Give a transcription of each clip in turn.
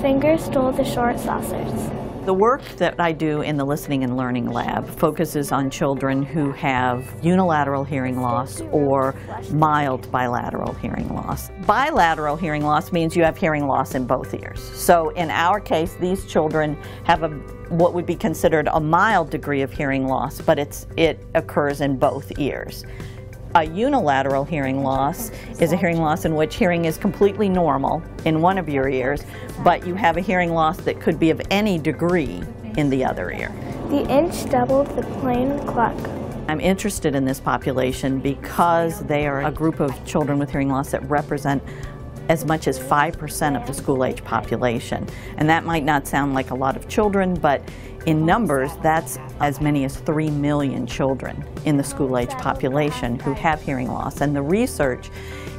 tiger stole the short saucers. The work that I do in the Listening and Learning Lab focuses on children who have unilateral hearing loss or mild bilateral hearing loss. Bilateral hearing loss means you have hearing loss in both ears. So in our case, these children have a what would be considered a mild degree of hearing loss, but it's, it occurs in both ears. A unilateral hearing loss is a hearing loss in which hearing is completely normal in one of your ears, but you have a hearing loss that could be of any degree in the other ear. The inch doubled the plain cluck. I'm interested in this population because they are a group of children with hearing loss that represent as much as 5% of the school age population. And that might not sound like a lot of children, but in numbers, that's as many as 3 million children in the school age population who have hearing loss. And the research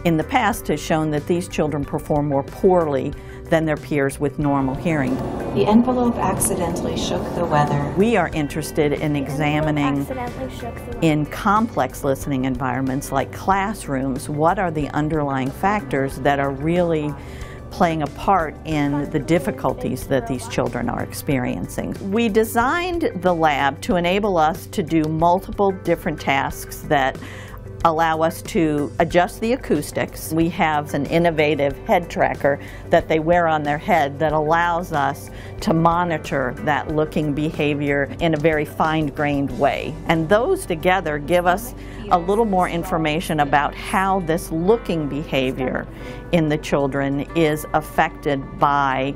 in the past has shown that these children perform more poorly than their peers with normal hearing. The envelope accidentally shook the weather. We are interested in examining in complex listening environments like classrooms, what are the underlying factors that are really playing a part in the difficulties that these children are experiencing. We designed the lab to enable us to do multiple different tasks that allow us to adjust the acoustics. We have an innovative head tracker that they wear on their head that allows us to monitor that looking behavior in a very fine-grained way. And those together give us a little more information about how this looking behavior in the children is affected by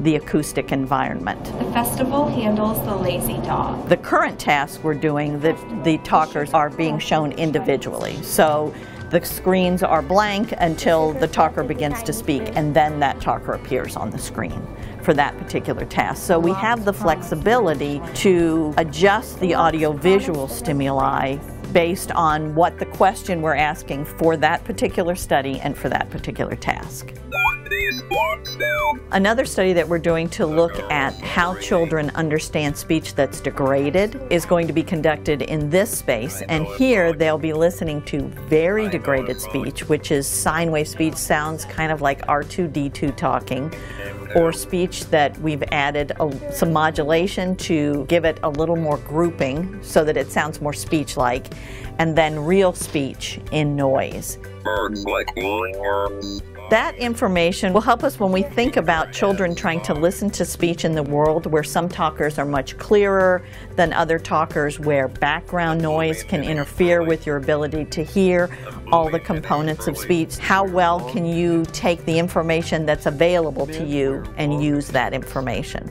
the acoustic environment. The festival handles the lazy dog. The current tasks we're doing, the, the talkers are being shown individually. So the screens are blank until the talker begins to speak and then that talker appears on the screen for that particular task. So we have the flexibility to adjust the audio-visual stimuli based on what the question we're asking for that particular study and for that particular task. Another study that we're doing to look at how children understand speech that's degraded is going to be conducted in this space. And here they'll be listening to very degraded speech, which is sine wave speech, sounds kind of like R2D2 talking, or speech that we've added a, some modulation to give it a little more grouping so that it sounds more speech-like, and then real speech in noise. Birds like that information will help us when we think about children trying to listen to speech in the world where some talkers are much clearer than other talkers, where background noise can interfere with your ability to hear all the components of speech. How well can you take the information that's available to you and use that information?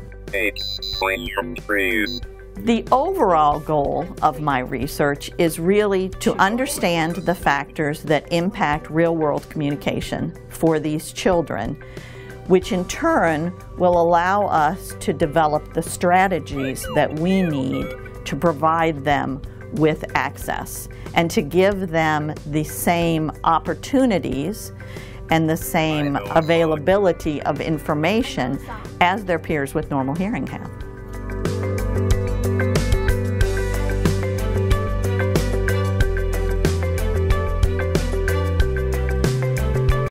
The overall goal of my research is really to understand the factors that impact real-world communication for these children, which in turn will allow us to develop the strategies that we need to provide them with access and to give them the same opportunities and the same availability of information as their peers with normal hearing have.